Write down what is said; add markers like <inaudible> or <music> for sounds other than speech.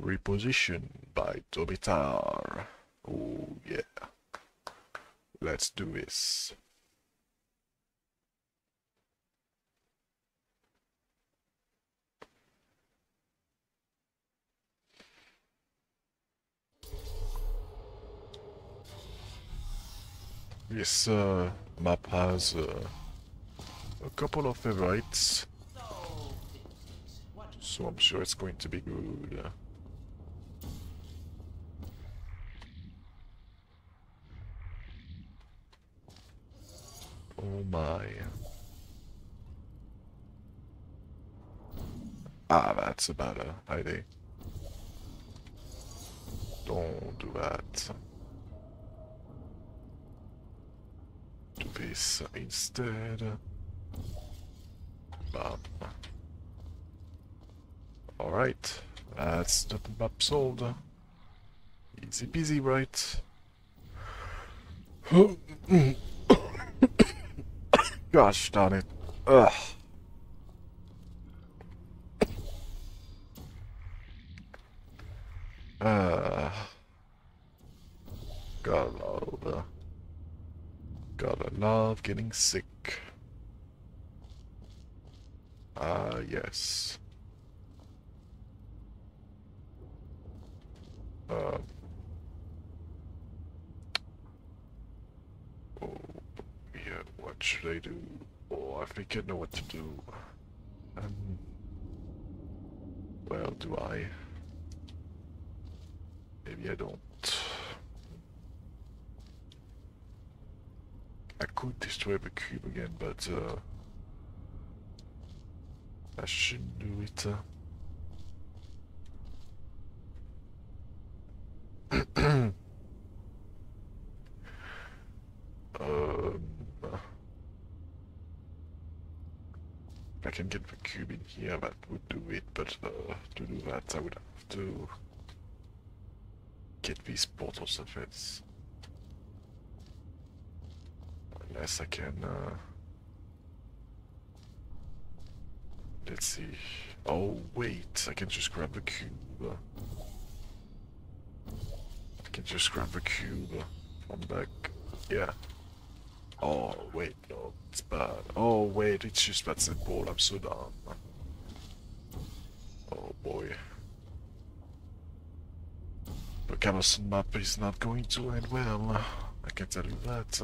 Reposition by Domitar. Oh yeah. Let's do this. This uh, map has uh, a couple of favorites, so I'm sure it's going to be good. Oh my. Ah, that's a bad idea. Don't do that. Do this instead. Bam. Alright, that's the map solved. Easy peasy, right? <gasps> Gosh darn it. Ugh. Uh, gotta love, gotta love getting sick. Ah, uh, yes. Uh, oh, what should I do? Oh, I think I know what to do. Um, well, do I? Maybe I don't. I could destroy the cube again, but uh, I shouldn't do it. Uh. um, I can get the cube in here, that would do it, but uh, to do that I would have to get these portal surface. Unless I can, uh... Let's see. Oh, wait, I can just grab the cube. I can just grab the cube from back. Yeah. Oh, wait, no, it's bad. Oh, wait, it's just that simple. I'm so dumb. Oh, boy. The Callison map is not going to end well. I can tell you that.